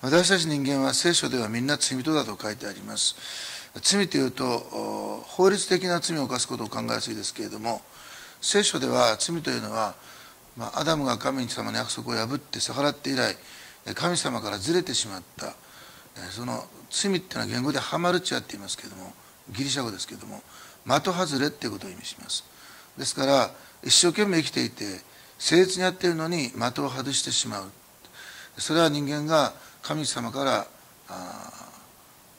私たち人間は聖書ではみんな罪人だと書いてあります。罪というと法律的な罪を犯すことを考えやすいですけれども聖書では罪というのは、まあ、アダムが神様の約束を破って逆らって以来神様からずれてしまったその罪っていうのは言語でハマルチアって言いますけれどもギリシャ語ですけれども的外れっていうことを意味します。ですから一生懸命生きていて誠実にやっているのに的を外してしまう。それは人間が神様から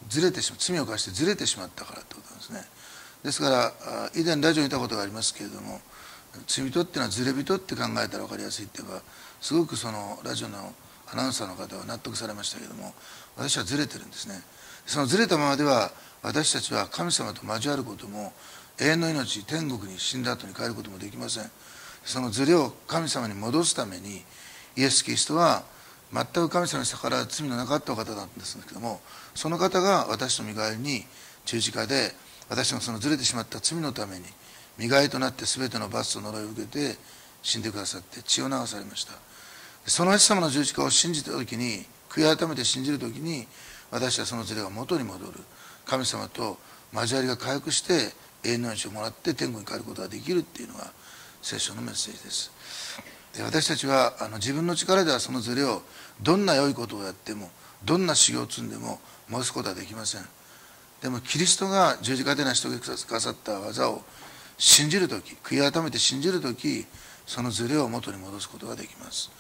ずれてしまう罪を犯してずれてしまったからってことなんですね。ですから以前ラジオにいたことがありますけれども罪人っていうのはずれ人って考えたら分かりやすいって言えばすごくそのラジオのアナウンサーの方は納得されましたけども私はずれてるんですね。そのずれたままでは私たちは神様と交わることも永遠の命天国に死んだ後に帰ることもできません。そのずれを神様に戻すためにイエス・キリストは全く神様に逆らう罪のなかったお方なんですけどもその方が私の身代わりに十字架で私のそのずれてしまった罪のために身代わりとなって全ての罰と呪いを受けて死んでくださって血を流されました。そのイエス様の十字架を信じた時に悔い改めて信じる時に私はそのずれが元に戻る。神様と交わりが回復して永遠の命をもらって天国に帰ることができるっていうのが聖書のメッセージです。私たちはあの自分の力ではそのずれをどんな良いことをやってもどんな修行を積んでも戻すことはできません。でもキリストが十字架で成し遂げてくださった技を信じる時悔い改めて信じる時そのずれを元に戻すことができます。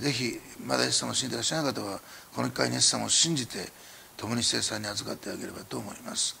ぜひまだイエス様を信じていらっしゃらない方はこの機会にイエス様を信じて共に生産に預かってあげればと思います。